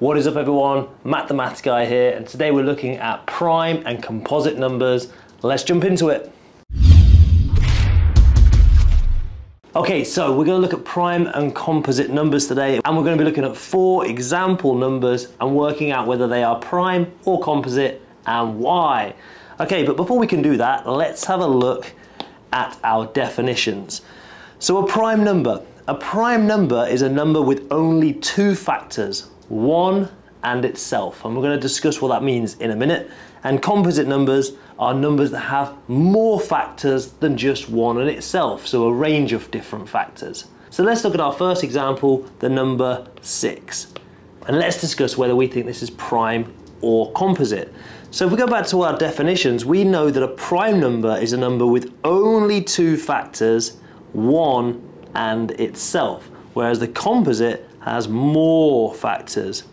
What is up everyone? Matt the Maths Guy here and today we're looking at prime and composite numbers. Let's jump into it. Okay, so we're going to look at prime and composite numbers today and we're going to be looking at four example numbers and working out whether they are prime or composite and why. Okay, but before we can do that, let's have a look at our definitions. So a prime number. A prime number is a number with only two factors, one and itself. And we're going to discuss what that means in a minute. And composite numbers are numbers that have more factors than just one in itself, so a range of different factors. So let's look at our first example, the number 6. And let's discuss whether we think this is prime or composite. So if we go back to our definitions, we know that a prime number is a number with only two factors, 1 and itself, whereas the composite has more factors.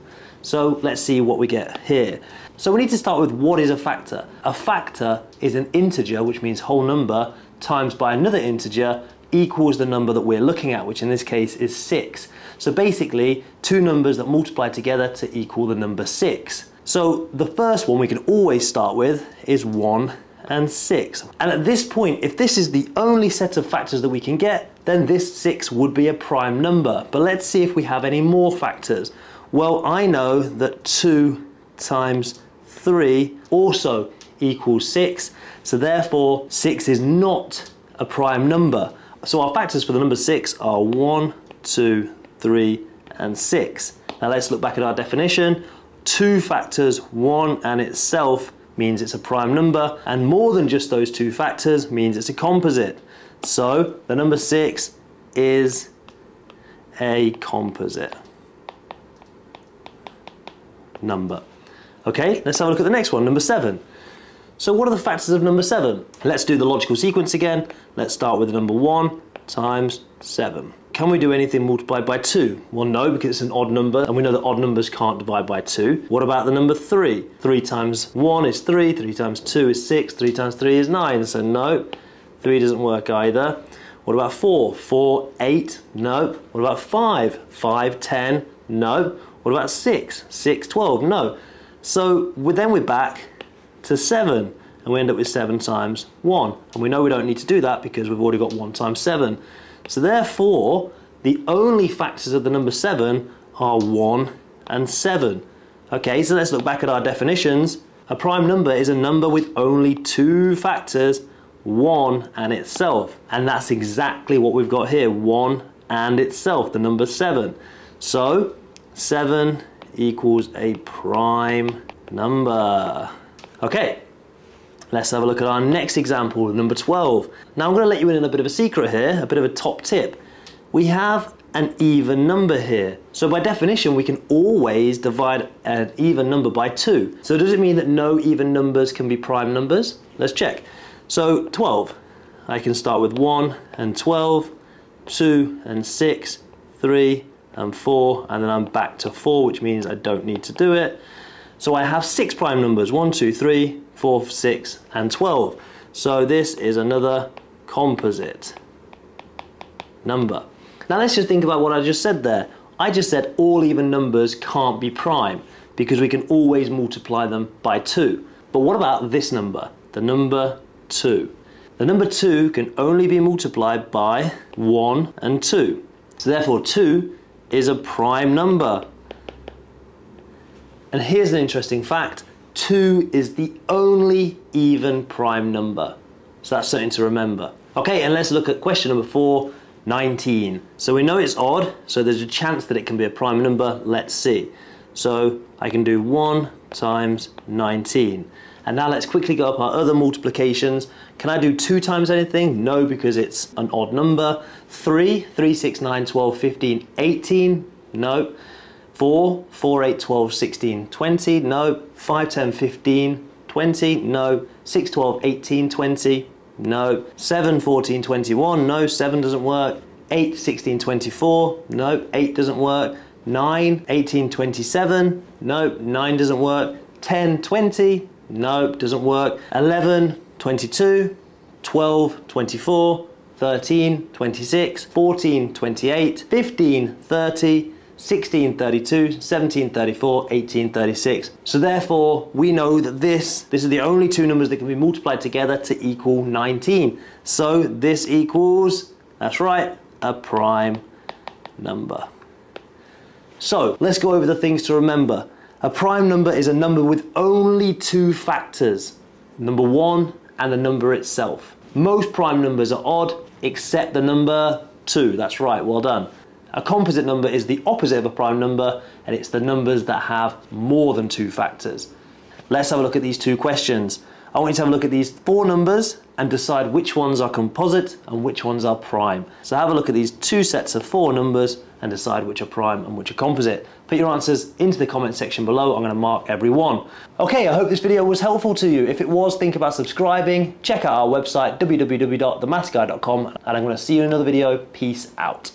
So let's see what we get here. So we need to start with what is a factor. A factor is an integer, which means whole number, times by another integer equals the number that we're looking at, which in this case is 6. So basically, two numbers that multiply together to equal the number 6. So the first one we can always start with is 1 and 6. And at this point, if this is the only set of factors that we can get, then this 6 would be a prime number. But let's see if we have any more factors. Well, I know that 2 times 3 also equals 6, so therefore 6 is not a prime number. So our factors for the number 6 are 1, 2, 3, and 6. Now let's look back at our definition. Two factors, 1 and itself, means it's a prime number, and more than just those two factors means it's a composite. So the number 6 is a composite number. Okay, let's have a look at the next one, number 7. So what are the factors of number 7? Let's do the logical sequence again. Let's start with the number 1 times 7. Can we do anything multiplied by 2? Well, no, because it's an odd number, and we know that odd numbers can't divide by 2. What about the number 3? 3 times 1 is 3, 3 times 2 is 6, 3 times 3 is 9, so no, 3 doesn't work either. What about 4? 4, 8, no. What about 5? 5, 10, no. What about 6? 6, 12, no. So then we're back to 7, and we end up with 7 times 1. And we know we don't need to do that because we've already got 1 times 7. So therefore, the only factors of the number 7 are 1 and 7. Okay, so let's look back at our definitions. A prime number is a number with only two factors, 1 and itself. And that's exactly what we've got here, 1 and itself, the number 7. So 7 equals a prime number. Okay, Let's have a look at our next example, number 12. Now I'm going to let you in on a bit of a secret here, a bit of a top tip. We have an even number here. So by definition, we can always divide an even number by 2. So does it mean that no even numbers can be prime numbers? Let's check. So 12, I can start with 1 and 12, 2 and 6, 3 and 4, and then I'm back to 4, which means I don't need to do it. So I have six prime numbers, 1, 2, 3, 4, 6 and 12. So this is another composite number. Now let's just think about what I just said there. I just said all even numbers can't be prime because we can always multiply them by 2. But what about this number, the number 2? The number 2 can only be multiplied by 1 and 2. So therefore 2 is a prime number. And here's an interesting fact. 2 is the only even prime number. So that's something to remember. Okay, and let's look at question number 4, 19. So we know it's odd, so there's a chance that it can be a prime number. Let's see. So I can do 1 times 19. And now let's quickly go up our other multiplications. Can I do 2 times anything? No, because it's an odd number. 3, 3, 6, 9, 12, 15, 18? No. 4, 4, 8, 12, 16, 20, no. 5, 10, 15, 20, no. 6, 12, 18, 20, no. 7, 14, 21, no. 7 doesn't work. 8, 16, 24, no. 8 doesn't work. 9, 18, 27, no. 9 doesn't work. 10, 20, no, doesn't work. 11, 22, 12, 24, 13, 26, 14, 28, 15, 30, 1632, 1734, 1836. So therefore, we know that this, this is the only two numbers that can be multiplied together to equal 19. So this equals, that's right, a prime number. So let's go over the things to remember. A prime number is a number with only two factors, number one and the number itself. Most prime numbers are odd, except the number two. That's right, well done. A composite number is the opposite of a prime number, and it's the numbers that have more than two factors. Let's have a look at these two questions. I want you to have a look at these four numbers and decide which ones are composite and which ones are prime. So have a look at these two sets of four numbers and decide which are prime and which are composite. Put your answers into the comment section below. I'm going to mark every one. Okay, I hope this video was helpful to you. If it was, think about subscribing. Check out our website, www.themathsguy.com, and I'm going to see you in another video. Peace out.